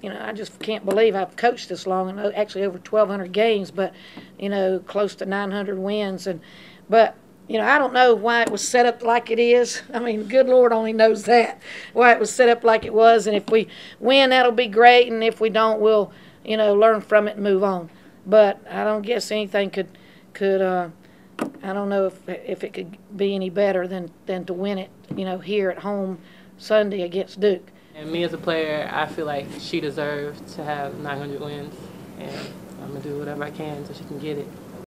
you know, I just can't believe I've coached this long and uh, actually over 1,200 games, but, you know, close to 900 wins. And, but, you know, I don't know why it was set up like it is. I mean, good Lord only knows that, why it was set up like it was. And if we win, that'll be great. And if we don't, we'll, you know, learn from it and move on. But I don't guess anything could, could, uh, I don't know if, if it could be any better than, than to win it, you know, here at home Sunday against Duke. And me as a player, I feel like she deserves to have 900 wins, and I'm gonna do whatever I can so she can get it.